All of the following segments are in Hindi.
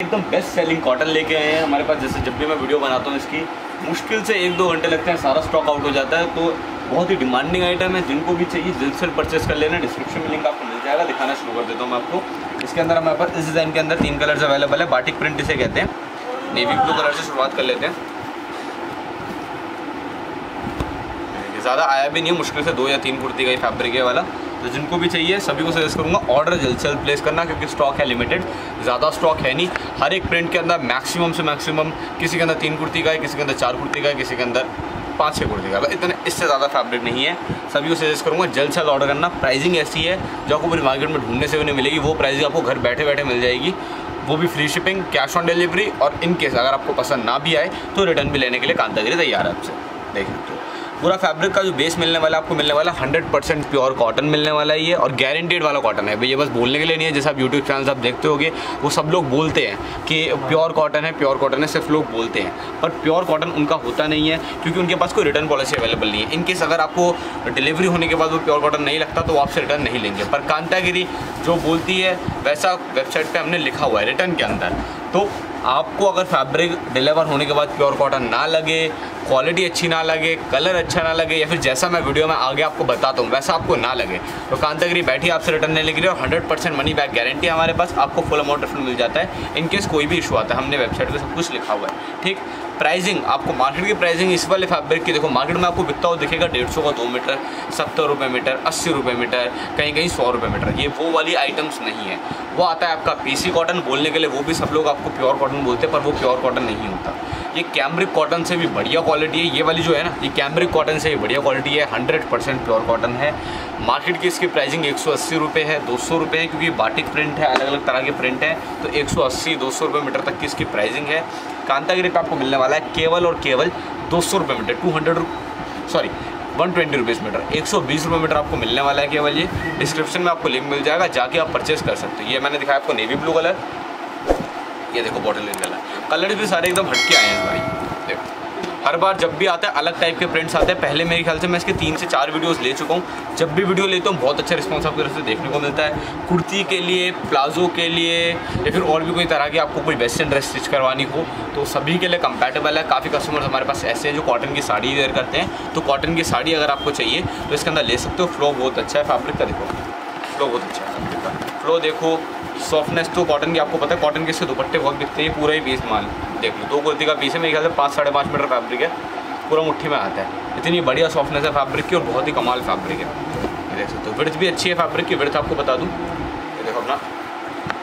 एकदम बेस्ट सेलिंग कॉटन लेके आए हैं। हमारे पास जैसे जब भी मैं वीडियो बनाता हूँ इसकी, मुश्किल से एक दो घंटे लगते हैं, सारा स्टॉक आउट हो जाता है। तो बहुत ही डिमांडिंग आइटम है। जिनको भी चाहिए, जल्द से परचेस कर लेना। डिस्क्रिप्शन में लिंक आपको मिल जाएगा। दिखाना शुरू कर देता हूँ मैं आपको। इसके अंदर हमारे पास, इस डिज़ाइन के अंदर तीन कलर्स अवेलेबल है। बाटिक प्रिंट इसे कहते हैं। नेवी ब्लू कलर से शुरुआत कर लेते हैं। ज़्यादा आया भी नहीं है। मुश्किल से दो या तीन कुर्ती का ही फैब्रिक है वाला। तो जिनको भी चाहिए, सभी को सजेस्ट करूँगा ऑर्डर जल्द से जल्द प्लेस करना, क्योंकि स्टॉक है लिमिटेड ज़्यादा स्टॉक है नहीं। हर एक प्रिंट के अंदर मैक्सिमम से मैक्सिमम किसी के अंदर तीन कुर्ती का है, किसी के अंदर चार कुर्ती का है, किसी के अंदर पाँच छः कुर्ती का है। इतने, इससे ज़्यादा फैब्रिक नहीं है। सभी को सजेस्ट करूँगा, जल्द से जल्द ऑर्डर करना। प्राइसिंग ऐसी है, जो आपको पूरी मार्केट में ढूँढने से भी नहीं मिलेगी। वो प्राइसिंग आपको घर बैठे बैठे मिल जाएगी। वो भी free shipping cash on delivery और इन केस अगर आपको पसंद ना भी आए तो रिटर्न भी लेने के लिए कांतागिरी तैयार है आपसे। देख सकते हो। पूरा फैब्रिक का जो बेस मिलने वाला, आपको मिलने वाला हंड्रेड परसेंट प्योर कॉटन मिलने वाला ही है और गारंटेड वाला कॉटन है। भाई ये बस बोलने के लिए नहीं है, जैसे आप यूट्यूब चैनल आप देखते होगे, वो सब लोग बोलते हैं कि प्योर कॉटन है प्योर कॉटन है, सिर्फ़ लोग बोलते हैं। पर प्योर कॉटन उनका होता नहीं है, क्योंकि उनके पास कोई रिटर्न पॉलिसी अवेलेबल नहीं है। इनकेस अगर आपको डिलीवरी होने के बाद वो प्योर कॉटन नहीं लगता तो वो आपसे रिटर्न नहीं लेंगे। पर कांतागिरी जो बोलती है, वैसा वेबसाइट पर हमने लिखा हुआ है रिटर्न के अंदर। तो आपको अगर फैब्रिक डिलीवर होने के बाद प्योर कॉटन ना लगे क्वालिटी अच्छी ना लगे कलर अच्छा ना लगे, या फिर जैसा मैं वीडियो में आगे आपको बताता हूँ, वैसा आपको ना लगे तो कांतागिरी बैठी आपसे रिटर्न लेने के लिए और hundred percent money back guarantee हमारे पास, आपको फुल अमाउंट रिफंड मिल जाता है इनकेस कोई भी इशू आता है, हमने वेबसाइट पर सब कुछ लिखा हुआ है, ठीक? प्राइसिंग आपको मार्केट की प्राइसिंग इस वाले फैब्रिक की देखो मार्केट में आपको बिकता हुआ दिखेगा डेढ़ सौ का दो मीटर, सत्तर रुपये मीटर, अस्सी रुपये मीटर, कहीं कहीं सौ रुपये मीटर। ये वो वाली आइटम्स नहीं है। वो आता है आपका पीसी कॉटन बोलने के लिए, वो भी सब लोग आपको प्योर कॉटन बोलते हैं, पर वो प्योर कॉटन नहीं होता। ये कैमरिक कॉटन से भी बढ़िया क्वालिटी है। ये वाली जो है ना, ये कैमरिक कॉटन से भी बढ़िया क्वालिटी है। हंड्रेड परसेंट प्योर कॉटन है। मार्केट की इसकी प्राइसिंग एक सौ अस्सी रुपये है, दो सौ रुपये है, क्योंकि बाटिक प्रिंट है अलग अलग तरह के प्रिंट हैं। तो एक सौ अस्सी, दो सौ रुपये मीटर तक की इसकी प्राइसिंग है। कांतागिरी पे आपको मिलने वाला है केवल और केवल दो सौ रुपये metre two hundred sorry one twenty rupees metre, एक सौ बीस रुपये मीटर आपको मिलने वाला है केवल ये। डिस्क्रिप्शन में आपको लिंक मिल जाएगा, जाके आप परचेस कर सकते हो। ये मैंने दिखाया आपको नेवी ब्लू कलर ये देखो बॉटल इन कलर कलर भी सारे एकदम हटके आए हैं भाई हर बार जब भी आता है, अलग टाइप के प्रिंट्स आते हैं। पहले मेरे ख्याल से मैं इसके तीन से चार वीडियोस ले चुका हूँ। जब भी वीडियो लेता हूँ, बहुत अच्छा रिस्पॉन्स आपकी तरफ़ से देखने को मिलता है। कुर्ती के लिए, प्लाजो के लिए, या फिर और भी कोई तरह की आपको कोई वेस्टर्न ड्रेस स्टिच करवानी हो तो सभी के लिए कंपेटेबल है। काफ़ी कस्टमर्स हमारे पास ऐसे हैं जो कॉटन की साड़ी वेयर करते हैं। तो कॉटन की साड़ी अगर आपको चाहिए तो इसके अंदर ले सकते हो। फ्लो बहुत अच्छा है फैब्रिक का देखो। फ्लो बहुत अच्छा है। फ्लो देखो सॉफ्टनेस तो कॉटन की आपको पता है कॉटन के इसके दुपट्टे बहुत बिकते हैं पूरा ही बीस माल। देख लो, दो कुर्ती का बीस है, मेरे ख्याल से पाँच साढ़े पाँच मीटर फैब्रिक है, पूरा मुट्ठी में आता है। इतनी बढ़िया सॉफ्टनेस है फैब्रिक की और बहुत ही कमाल फैब्रिक है। देख सकते हो विर्थ भी अच्छी है फैब्रिक की विर्थ आपको बता दूँ। देखो अपना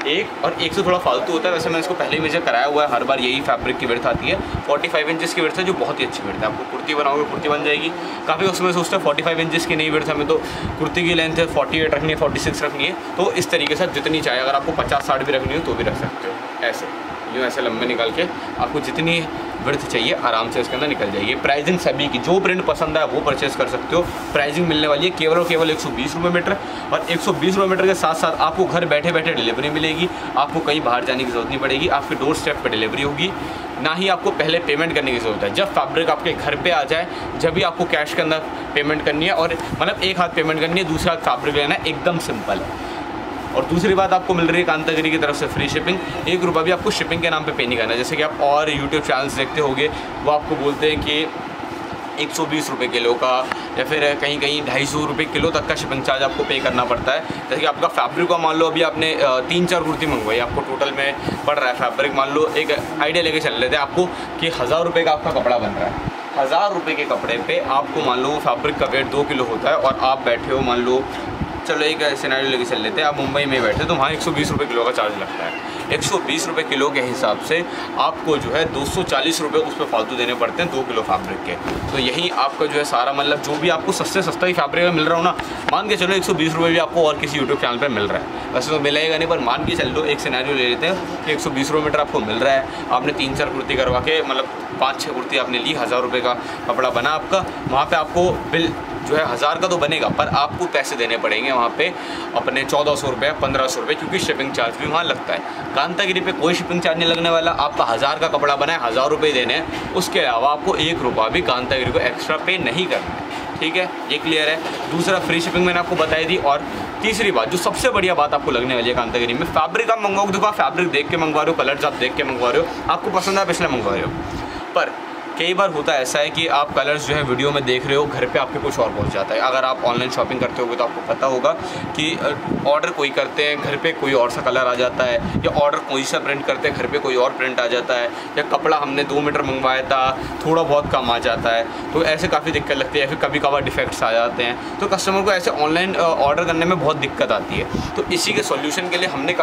एक और एक से थोड़ा फालतू होता है। वैसे मैंने इसको पहले ही मेजर कराया हुआ है। हर बार यही फैब्रिक की विर्थ आती है। 45 इंचज की विर्थ है, जो बहुत ही अच्छी विर्थ है। आपको कुर्ती बनाओगे, कुर्ती बन जाएगी। काफ़ी उसमें सोचते हैं 45 फाइव की नहीं विर्थ हमें तो कुर्ती की लेंथ है 48 रखनी है 46 रखनी है। तो इस तरीके से जितनी चाहिए अगर आपको पचास साठ भी रखनी हो तो भी रख सकते हो। ऐसे, यूँ ऐसे लंबे निकाल के आपको जितनी वर्थ चाहिए, आराम से इसके अंदर निकल जाएगी प्राइसिंग सभी की, जो प्रिंट पसंद है, वो परचेस कर सकते हो। प्राइसिंग मिलने वाली है, केवल और केवल एक सौ मीटर और एक सौ मीटर के साथ साथ आपको घर बैठे बैठे डिलीवरी मिलेगी। आपको कहीं बाहर जाने की ज़रूरत नहीं पड़ेगी, आपके डोर स्टेप पर डिलीवरी होगी। ना ही आपको पहले पेमेंट करने की ज़रूरत है। जब फैब्रिक आपके घर पे आ जाए, जब भी आपको कैश के अंदर पेमेंट करनी है और मतलब एक हाथ पेमेंट करनी है, दूसरा हाथ फैब्रिक लेना है, एकदम सिंपल है और दूसरी बात आपको मिल रही है कांतागिरी की तरफ़ से फ्री शिपिंग एक रुपया भी आपको शिपिंग के नाम पे पे नहीं करना जैसे कि आप और यूट्यूब चैनल्स देखते होंगे, वो आपको बोलते हैं कि एक सौ बीस रुपये किलो का या फिर कहीं कहीं ढाई सौ रुपये किलो तक का शिपिंग चार्ज आपको पे करना पड़ता है। जैसे कि आपका फैब्रिक का मान लो अभी आपने तीन चार कुर्ती मंगवाई, आपको टोटल में पड़ रहा है फैब्रिक मान लो एक आइडिया लेके चल लेते हैं आपको कि हज़ार रुपये का आपका कपड़ा बन रहा है। हज़ार रुपये के कपड़े पे आपको मान लो फैब्रिक का वेट दो किलो होता है और आप बैठे हो मान लो चलो एक सिनेरियो लेके चल लेते हैं। आप मुंबई में बैठे तो वहाँ एक सौ किलो का चार्ज लगता है। एक सौ किलो के हिसाब से आपको जो है दो सौ चालीस उस पर फालतू देने पड़ते हैं दो किलो फैब्रिक के। तो यही आपका जो है सारा मतलब जो भी आपको सस्ते सस्ता ही फैब्रिक मिल रहा हो ना, मान के चलो एक सौ भी आपको और किसी यूट्यूब चैनल पर मिल रहा है। वैसे तो मिलेगा नहीं, पर मान के चल लो, एक सिनेरियो ले लेते हैं कि एक सौ मीटर आपको मिल रहा है। आपने तीन चार कुर्ती करवा के मतलब पाँच छः कुर्ती आपने ली, हज़ार रुपये का कपड़ा बना आपका, वहाँ पर आपको बिल जो है, हज़ार का तो बनेगा, पर आपको पैसे देने पड़ेंगे वहाँ पे अपने चौदह सौ रुपये पंद्रह सौ रुपये क्योंकि शिपिंग चार्ज भी वहाँ लगता है। कांतागिरी पे कोई शिपिंग चार्ज नहीं लगने वाला। आपका हज़ार का कपड़ा बना है हज़ार रुपये देने हैं। उसके अलावा आपको एक रुपया भी कांतागिरी को एक्स्ट्रा पे नहीं करना है। ठीक है? ये क्लियर है। दूसरा फ्री शिपिंग मैंने आपको बताई दी। और तीसरी बात, जो सबसे बढ़िया बात आपको लगने वाली है कांतागिरी में फैब्रिक आप मंगवाओगे, देखो आप फैब्रिक देख के मंगवा रहे हो कलर्स आप देख के मंगवा रहे हो, आपको पसंद आया इसलिए मंगवा रहे हो। पर कई बार होता ऐसा है कि आप कलर्स जो है वीडियो में देख रहे हो, घर पे आपके कुछ और पहुँच जाता है। अगर आप ऑनलाइन शॉपिंग करते होगे तो आपको पता होगा कि ऑर्डर कोई करते हैं, घर पे कोई और सा कलर आ जाता है, या ऑर्डर कोई सा प्रिंट करते हैं, घर पे कोई और प्रिंट आ जाता है, या कपड़ा हमने दो मीटर मंगवाया था, थोड़ा बहुत कम आ जाता है तो ऐसे काफ़ी दिक्कत लगती है फिर कभी कभार डिफेक्ट्स आ जाते हैं। तो कस्टमर को ऐसे ऑनलाइन ऑर्डर करने में बहुत दिक्कत आती है। तो इसी के सोल्यूशन के लिए हमने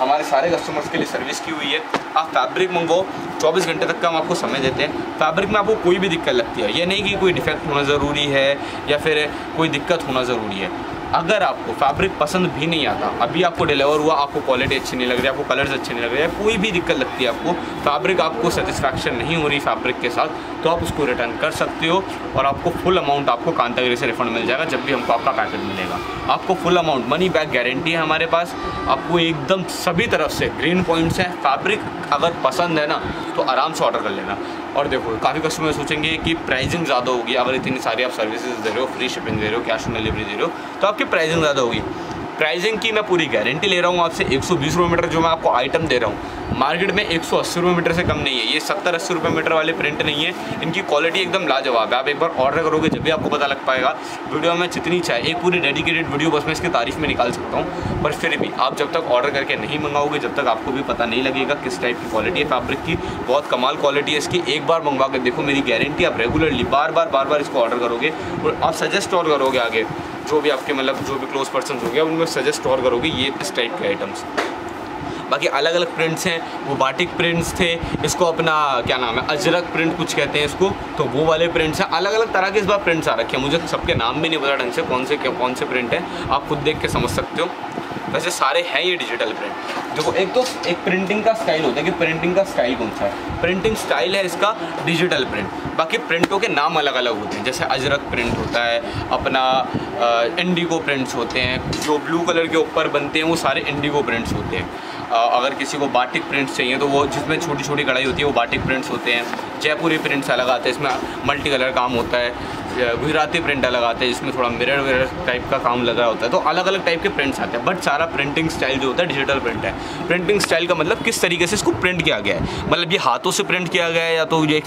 हमारे सारे कस्टमर्स के लिए सर्विस की हुई है। आप फैब्रिक मंगवाओ, चौबीस घंटे तक का हम आपको समय देते हैं। फैब्रिक में आपको कोई भी दिक्कत लगती है। ये नहीं कि कोई डिफेक्ट होना ज़रूरी है या फिर कोई दिक्कत होना ज़रूरी है। अगर आपको फैब्रिक पसंद भी नहीं आता, अभी आपको डिलीवर हुआ, आपको क्वालिटी अच्छी नहीं लग रही, आपको कलर्स अच्छे नहीं लग रहे कोई भी दिक्कत लगती है आपको फैब्रिक आपको सेटिस्फैक्शन नहीं हो रही फैब्रिक के साथ तो आप उसको रिटर्न कर सकते हो और आपको फुल अमाउंट आपको कांतागिरी से रिफंड मिल जाएगा जब भी हमको आपका पैकेट मिलेगा। आपको full amount money back guarantee है हमारे पास। आपको एकदम सभी तरफ़ से ग्रीन पॉइंट्स हैं। फैब्रिक अगर पसंद है ना तो आराम से ऑर्डर कर लेना। और देखो, काफ़ी कस्टमर सोचेंगे कि प्राइसिंग ज़्यादा होगी, अगर इतनी सारी आप सर्विसेज़ दे रहे हो फ्री शिपिंग दे रहे हो कैश ऑन डिलीवरी दे रहे हो तो आपकी प्राइसिंग ज़्यादा होगी। प्राइसिंग की मैं पूरी गारंटी ले रहा हूँ आपसे, एक सौ मीटर जो मैं आपको आइटम दे रहा हूँ। मार्केट में एक सौ मीटर से कम नहीं है। ये सत्तर अस्सी रुपये मीटर वाले प्रिंट नहीं है। इनकी क्वालिटी एकदम लाजवाब है। आप एक बार ऑर्डर करोगे, जब भी आपको पता लग पाएगा। वीडियो में जितनी चाहे, एक पूरी डेडिकेटेड वीडियो बस मैं इसकी तारीफ़ में निकाल सकता हूँ। पर फिर भी आप जब तक ऑर्डर करके नहीं मंगाओगे, जब तक आपको भी पता नहीं लगेगा किस टाइप की क्वालिटी है फैब्रिक की। बहुत कमाल क्वालिटी है इसकी। एक बार मंगवा कर देखो, मेरी गारंटी आप रेगुलरली बार बार बार बार इसको ऑर्डर करोगे। और आप सजेस्ट और करोगे आगे। जो भी आपके मतलब जो भी क्लोज पर्सन हो गया उनमें सजेस्ट और करोगे ये इस टाइप के आइटम्स बाकी अलग अलग प्रिंट्स हैं, वो बाटिक प्रिंट्स थे, इसको अपना, क्या नाम है, अजरक प्रिंट कुछ कहते हैं इसको तो वो वाले प्रिंट्स हैं। अलग अलग तरह के इस बार प्रिंट्स आ रखे हैं। मुझे सबके नाम भी नहीं पता ढंग से कौन से कौन से प्रिंट हैं। आप खुद देख के समझ सकते हो। वैसे सारे हैं ये डिजिटल प्रिंट देखो, एक तो एक प्रिंटिंग का स्टाइल होता है कि प्रिंटिंग का स्टाइल कौन सा है? प्रिंटिंग स्टाइल है इसका डिजिटल प्रिंट बाकी प्रिंटों के नाम अलग अलग होते हैं। जैसे अजरक प्रिंट होता है, अपना इंडिगो प्रिंट्स होते हैं। जो ब्लू कलर के ऊपर बनते हैं, वो सारे इंडिगो प्रिंट्स होते हैं। अगर किसी को बाटिक प्रिंट्स चाहिए तो वो जिसमें छोटी छोटी कढ़ाई होती है, वो बाटिक प्रिंट्स होते हैं। जयपुरी प्रिंट्स अलग आते हैं, इसमें मल्टी कलर काम होता है। गुजराती प्रिंट अलग आते हैं, जिसमें थोड़ा मिरर विरर टाइप का काम लगा होता है तो अलग अलग टाइप के प्रिंट्स आते हैं बट सारा प्रिंटिंग स्टाइल जो होता है डिजिटल प्रिंट है। प्रिंटिंग स्टाइल का मतलब किस तरीके से इसको प्रिंट किया गया है? मतलब ये हाथों से प्रिंट किया गया है, या तो ये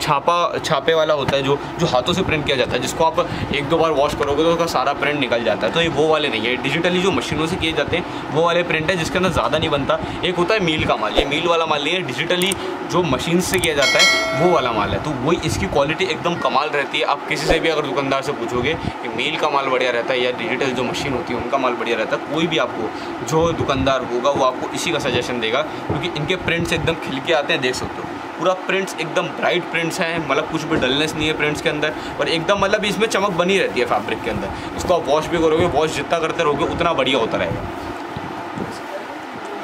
छापा, छापे वाला होता है, जो जो हाथों से प्रिंट किया जाता है, जिसको आप एक दो बार वॉश करोगे तो उसका सारा प्रिंट निकल जाता है। तो ये वो वाले नहीं है डिजिटली जो मशीनों से किए जाते हैं, वो वाले प्रिंट है, जिसके अंदर ज़्यादा नहीं बनता। एक होता है मील का माल, ये मील वाला माल नहीं है डिजिटली जो मशीन से किया जाता है, वो वाला माल है। तो वही इसकी क्वालिटी एकदम कमाल रहती है, आप किसी से भी अगर दुकानदार से पूछोगे कि मेल का माल बढ़िया रहता है या डिजिटल जो मशीन होती है, उनका माल बढ़िया रहता है, कोई भी आपको, जो दुकानदार होगा, वो आपको इसी का सजेशन देगा, क्योंकि इनके प्रिंट्स एकदम खिल के आते हैं, देख सकते हो। पूरा प्रिंट्स एकदम ब्राइट प्रिंट्स हैं मतलब कुछ भी डलनेस नहीं है प्रिंट्स के अंदर और एकदम मतलब इसमें चमक बनी रहती है फैब्रिक के अंदर। इसको आप वॉश भी करोगे वॉश जितना करते रहोगे, उतना बढ़िया होता रहेगा।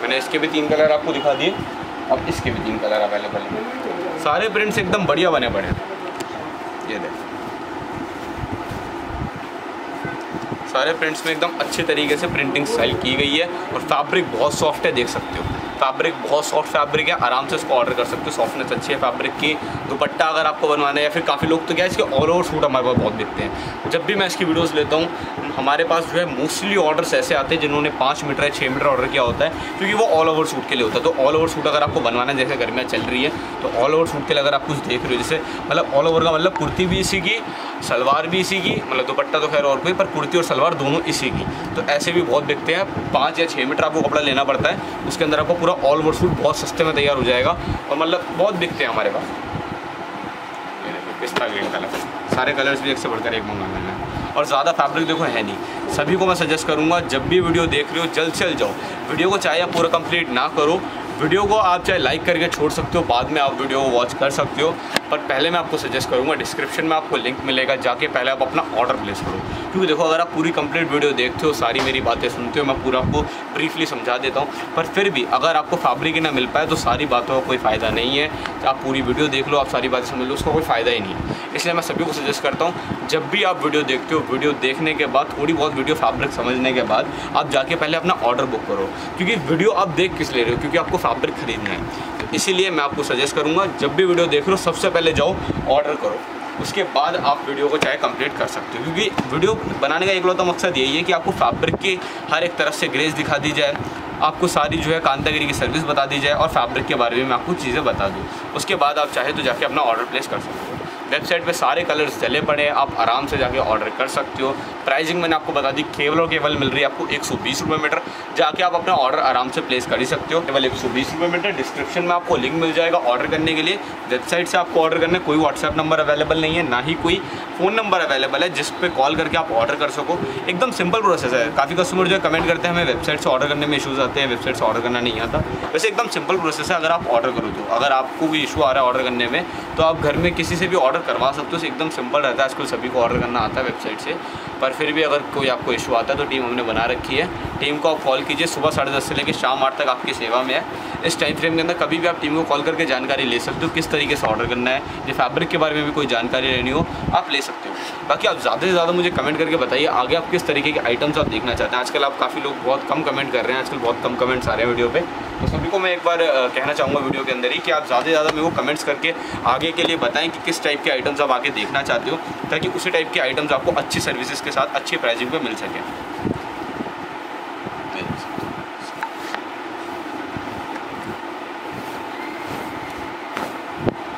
मैंने इसके भी तीन कलर आपको दिखा दिए। अब इसके भी तीन कलर अवेलेबल हैं। सारे प्रिंट्स एकदम बढ़िया बने पड़े हैं। ये देख। सारे प्रिंट्स में एकदम अच्छे तरीके से प्रिंटिंग स्टाइल की गई है और फैब्रिक बहुत सॉफ्ट है, देख सकते हो। फैब्रिक बहुत सॉफ्ट फैब्रिक है, आराम से इसको ऑर्डर कर सकते हो सॉफ्टनेस अच्छी है फैब्रिक की। दुपट्टा अगर आपको बनवाना है या फिर काफ़ी लोग तो क्या इसके ऑल ओवर सूट हमारे पास बहुत देखते हैं। जब भी मैं इसकी वीडियोज़ लेता हूँ हमारे पास जो है मोस्टली ऑर्डर्स ऐसे आते हैं जिन्होंने पाँच मीटर या छः मीटर ऑर्डर किया होता है, क्योंकि वो ऑल ओवर सूट के लिए होता है। तो ऑल ओवर सूट अगर आपको बनवाना जैसे गर्मियाँ चल रही है तो ऑल ओवर सूट के लिए अगर आप कुछ देख रहे हो, जैसे मतलब ऑल ओवर का मतलब कुर्ती भी इसी की, सलवार भी इसी की मतलब दुपट्टा तो खैर और कोई, पर कुर्ती और सलवार दोनों इसी की। तो ऐसे भी बहुत बिकते हैं। पाँच या छः मीटर आपको कपड़ा लेना पड़ता है, उसके अंदर आपको पूरा ऑल ओवर सूट बहुत सस्ते में तैयार हो जाएगा और मतलब बहुत बिकते हैं हमारे पास। पिस्ता ग्रीन कलर सारे कलर्स भी एक से बढ़कर एक मंगा लेना और ज़्यादा फैब्रिक देखो है नहीं। सभी को मैं सजेस्ट करूँगा, जब भी वीडियो देख रहे हो, जल्द से जल्द जाओ। वीडियो को चाहे आप पूरा कंप्लीट ना करो। वीडियो को आप चाहे लाइक करके छोड़ सकते हो, बाद में आप वीडियो को वॉच कर सकते हो। पर पहले मैं आपको सजेस्ट करूँगा डिस्क्रिप्शन में आपको लिंक मिलेगा, जाके पहले आप अपना ऑर्डर प्लेस करो। क्योंकि देखो, अगर आप पूरी कंप्लीट वीडियो देखते हो, सारी मेरी बातें सुनते हो, मैं पूरा आपको ब्रीफली समझा देता हूँ। पर फिर भी, अगर आपको फैब्रिक ही ना मिल पाए तो सारी बातों का कोई फ़ायदा नहीं है। तो आप पूरी वीडियो देख लो, आप सारी बातें समझ लो, उसका कोई फ़ायदा ही नहीं है। इसलिए मैं सभी को सजेस्ट करता हूँ, जब भी आप वीडियो देखते हो वीडियो देखने के बाद, थोड़ी बहुत वीडियो फैब्रिक समझने के बाद, आप जाके पहले अपना ऑर्डर बुक करो। क्योंकि वीडियो आप देख किस ले रहे हो? क्योंकि आपको फैब्रिक खरीदना है। तो इसीलिए मैं आपको सजेस्ट करूँगा, जब भी वीडियो देख रहे हो, सबसे पहले जाओ ऑर्डर करो। उसके बाद आप वीडियो को चाहे कंप्लीट कर सकते हो। क्योंकि वीडियो बनाने का एक लौता मकसद यही है कि आपको फैब्रिक की हर एक तरफ़ से ग्रेस दिखा दी जाए, आपको सारी जो है कांतागिरी की सर्विस बता दी जाए और फैब्रिक के बारे में मैं आपको चीज़ें बता दूँ। उसके बाद आप चाहे तो जाके अपना ऑर्डर प्लेस कर सकते हो। वेबसाइट पे सारे कलर्स चले पड़े हैं, आप आराम से जाके ऑर्डर कर सकते हो। प्राइसिंग मैंने आपको बता दी, केवल और केवल मिल रही है आपको एक सौ मीटर, जाके आप अपना ऑर्डर आराम से प्लेस कर ही सकते हो। केवल एक सौ मीटर डिस्क्रिप्शन में आपको लिंक मिल जाएगा ऑर्डर करने के लिए। वेबसाइट से आपको ऑर्डर करना, कोई व्हाट्सएप नंबर अवेलेबल नहीं है, ना ही कोई फ़ोन नंबर अवेलेबल है, जिस पर कॉल करके आप ऑर्डर कर सको। एकदम सिंपल प्रोसेस है। काफ़ी कस्टमर जो है कमेंट करते हैं, हमें वेबसाइट से ऑर्डर करने में इशूज़ आते हैं वेबसाइट से ऑर्डर करना नहीं आता। वैसे एकदम सिंपल प्रोसेस है, अगर आप ऑर्डर करो तो। अगर आपको भी इशू आ रहा है ऑर्डर करने में तो आप घर में किसी से भी ऑर्डर करवा सकते हो एकदम सिंपल रहता है, आजकल सभी को ऑर्डर करना आता है वेबसाइट से। पर फिर भी अगर कोई आपको इशू आता है तो टीम हमने बना रखी है। टीम को आप कॉल कीजिए, सुबह साढ़े दस से लेकर शाम आठ तक आपकी सेवा में है। इस टाइम फ्रेम के अंदर कभी भी आप टीम को कॉल करके जानकारी ले सकते हो, किस तरीके से ऑर्डर करना है, या फैब्रिक के बारे में भी कोई जानकारी लेनी हो, आप ले सकते हो। बाकी आप ज़्यादा से ज़्यादा मुझे कमेंट करके बताइए, आगे आप किस तरीके के आइटम्स आप देखना चाहते हैं। आजकल आप काफ़ी लोग बहुत कम कमेंट कर रहे हैं, आजकल बहुत कम कमेंट्स आ रहे हैं वीडियो पे। तो सभी को मैं एक बार कहना चाहूँगा वीडियो के अंदर ही कि आप ज़्यादा से ज़्यादा मेरे को कमेंट्स करके आगे के लिए बताएँ कि किस टाइप के आइटम्स आप आगे देखना चाहते हो, ताकि उसी टाइप के आइटम्स आपको अच्छी सर्विसेज़ के साथ अच्छी प्राइसिंग पर मिल सकें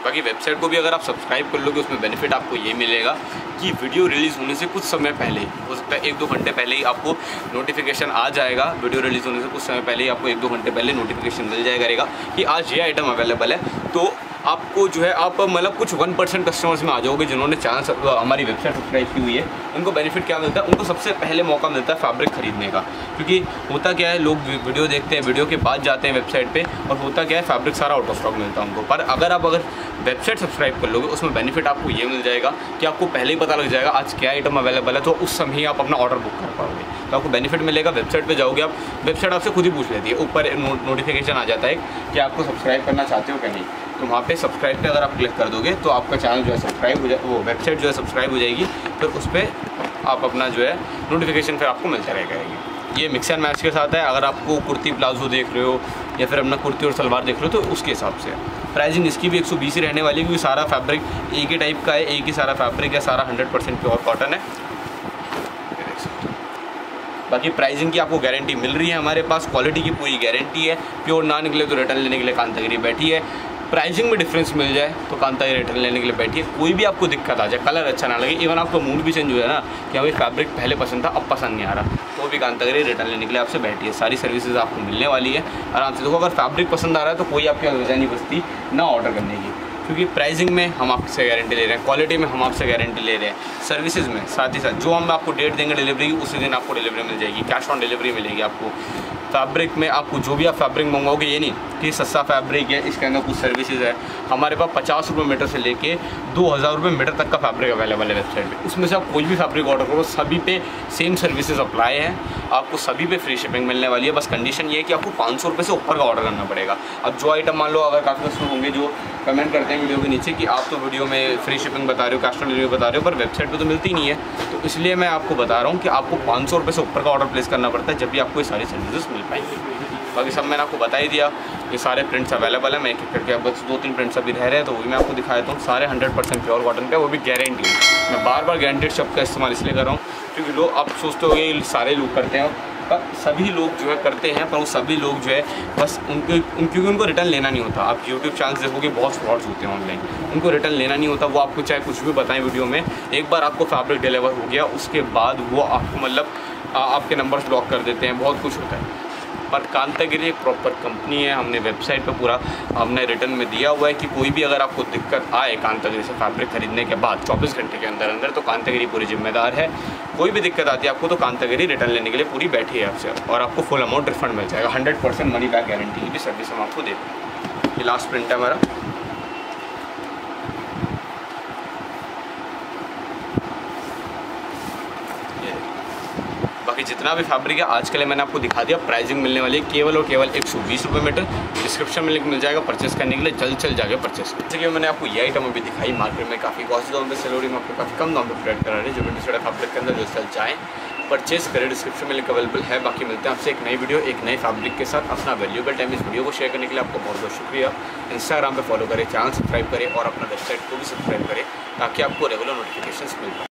बाकी वेबसाइट को भी अगर आप सब्सक्राइब कर लोगे, उसमें बेनिफिट आपको ये मिलेगा कि वीडियो रिलीज़ होने से कुछ समय पहले, हो सकता है एक दो घंटे पहले ही आपको नोटिफिकेशन आ जाएगा। वीडियो रिलीज़ होने से कुछ समय पहले ही आपको एक दो घंटे पहले नोटिफिकेशन मिल जाएगा कि आज ये आइटम अवेलेबल है। तो आपको जो है, आप मतलब कुछ वन परसेंट कस्टमर्स में आ जाओगे जिन्होंने चैनल हमारी वेबसाइट सब्सक्राइब की हुई है। उनको बेनिफिट क्या मिलता है? उनको सबसे पहले मौका मिलता है फैब्रिक खरीदने का। क्योंकि होता क्या है, लोग वीडियो देखते हैं वीडियो के बाद जाते हैं वेबसाइट पर और होता क्या है फैब्रिक सारा आउट ऑफ़ स्टॉक मिलता है उनको। पर अगर आप अगर वेबसाइट सब्सक्राइब कर लोगे, उसमें बेनिफिट आपको ये मिल जाएगा कि आपको पहले ही पता लग जाएगा आज क्या आइटम अवेलेबल है तो उस समय ही आप अपना ऑर्डर बुक कर पाओगे। तो आपको बेनिफिट मिलेगा वेबसाइट पर जाओगे आप वेबसाइट आपसे खुद ही पूछ लेती है। ऊपर नोटिफिकेशन आ जाता है कि आपको सब्सक्राइब करना चाहते हो क्या नहीं। तो वहाँ पे सब्सक्राइब पे अगर आप क्लिक कर दोगे तो आपका चैनल जो है सब्सक्राइब हो जाए वो वेबसाइट जो है सब्सक्राइब हो जाएगी। फिर उस पर आप अपना जो है नोटिफिकेशन फिर आपको मिलता रहेगा ये मिक्स एंड मैच के साथ है। अगर आपको कुर्ती प्लाजो देख रहे हो, या फिर अपना कुर्ती और सलवार देख रहे हो तो उसके हिसाब से। प्राइसिंग इसकी भी 120 ही रहने वाली है, क्योंकि सारा फैब्रिक एक ही टाइप का है, एक ही सारा फैब्रिक है, सारा 100 परसेंट प्योर कॉटन है। बाकी प्राइसिंग की आपको गारंटी मिल रही है हमारे पास। क्वालिटी की पूरी गारंटी है। प्योर ना निकले तो रिटर्न लेने के लिए कान कांतागिरी बैठी है। प्राइसिंग में डिफरेंस मिल जाए तो कांता रिटर्न लेने के लिए बैठिए। कोई भी आपको दिक्कत आ जाए कलर अच्छा ना लगे इवन आपको मूड भी चेंज हो जाए ना, कि हमें फैब्रिक पहले पसंद था, अब पसंद नहीं आ रहा। तो भी कांतागिरी रिटर्न लेने के लिए आपसे बैठिए। सारी सर्विसेज़ आपको मिलने वाली है। आराम से देखो, अगर फैब्रिक पसंद आ रहा है तो कोई आपकी वजह नहीं बसती ना ऑर्डर करने की। क्योंकि प्राइसिंग में हम आपसे गारंटी ले रहे हैं क्वालिटी में हम आपसे गारंटी ले रहे हैं। सर्विसेज़ में, साथ ही साथ, जो हम आपको डेट देंगे डिलीवरी उसी दिन आपको डिलीवरी मिल जाएगी कैश ऑन डिलीवरी मिलेगी आपको। फैब्रिक में आपको जो भी आप फैब्रिक मंगाओगे, ये नहीं, कि सस्ता फैब्रिक है, इसके अंदर कुछ सर्विसेज़ है। हमारे पास पचास रुपये मीटर से लेके दो हज़ार रुपये मीटर तक का फैब्रिक अवेलेबल है वेबसाइट पे। उसमें से आप कोई भी फैब्रिक ऑर्डर करो, सभी पे सेम सर्विसेज़ अप्लाई है। आपको सभी पे फ्री शिपिंग मिलने वाली है। बस कंडीशन ये है कि आपको पाँच सौ से ऊपर का ऑर्डर करना पड़ेगा। अब जो आइटम मान लो, अगर काफ़ी कस्टमर होंगे जो कमेंट करते हैं वीडियो के नीचे कि आप तो वीडियो में फ्री शिपिंग बता रहे हो कैश ऑन डिलीवरी बता रहे हो, पर वेबसाइट पर तो मिलती नहीं है। तो इसलिए मैं आपको बता रहा हूँ कि आपको पाँच सौ से ऊपर का ऑर्डर प्लेस करना पड़ता है, जब भी आपको ये सारी सर्विसेज़ मिल पाएँगी बाकी सब मैंने आपको बता ही दिया। ये सारे प्रिंट्स अवेलेबल हैं। मैं एक एक करके अब बस दो तीन प्रिंट्स अभी रह रहे हैं तो वो भी मैं आपको दिखा देता हूँ। सारे हंड्रेड परसेंट प्योर कॉटन पे वो भी गारंटी मैं बार बार गारंटेड शब्द का इस्तेमाल इसलिए कर रहा हूँ, क्योंकि लोग आप सोचते हो सारे लोग करते हैं। सभी लोग जो है करते हैं, पर वो सभी लोग जो है बस उनके उन क्योंकि उनको रिटर्न लेना नहीं होता। आप यूट्यूब चैनल देखोगे, बहुत फ्रॉड्स होते हैं ऑनलाइन उनको रिटर्न लेना नहीं होता। वो आपको चाहे कुछ भी बताएँ वीडियो में, एक बार आपको फैब्रिक डिलीवर हो गया, उसके बाद वो आपको मतलब आपके नंबर्स ब्लॉक कर देते हैं। बहुत कुछ होता है। पर कांतागिरी एक प्रॉपर कंपनी है, हमने वेबसाइट पर पूरा, हमने रिटर्न में दिया हुआ है कि कोई भी अगर आपको दिक्कत आए कांतागिरी से फैब्रिक खरीदने के बाद 24 घंटे के अंदर अंदर तो कांतागिरी पूरी जिम्मेदार है। कोई भी दिक्कत आती है आपको तो कांतागिरी रिटर्न लेने के लिए पूरी बैठी है आपसे, और आपको फुल अमाउंट रिफंड मिल जाएगा। Hundred percent money back guarantee की भी सर्विस हम आपको देते हैं। ये लास्ट प्रिंट है हमारा। बाकी जितना भी फैब्रिक है, आज के लिए मैंने आपको दिखा दिया प्राइसिंग मिलने वाली है। केवल और केवल एक सौ बीस रुपये मीटर डिस्क्रिप्शन में लिंक मिल जाएगा परचेस करने के लिए। जल्द चल जाएगा परचेस जैसे कि मैंने आपको ये आइटम अभी दिखाई मार्केट में काफ़ी कॉस्ट दाम पे सेलोरी में आपको काफ़ी कम दाम पर प्रोवाइड करा रहे हैं। जो भी फैब्रिक के अंदर जो चल जाएँ। परचेस करें। डिस्क्रिप्शन में लिंक अवेलेबल है। बाकी मिलते हैं आपसे एक नई वीडियो एक नए फैब्रिक के साथ। अपना वैल्यूबल टाइम इस वीडियो को शेयर करने के लिए आपको बहुत बहुत शुक्रिया। इंस्टाग्राम पर फॉलो करें चैनल सब्सक्राइब करें और अपना वेबसाइट को भी सब्सक्राइब करें ताकि आपको रेगुलर नोटिफिकेशन मिल पाए।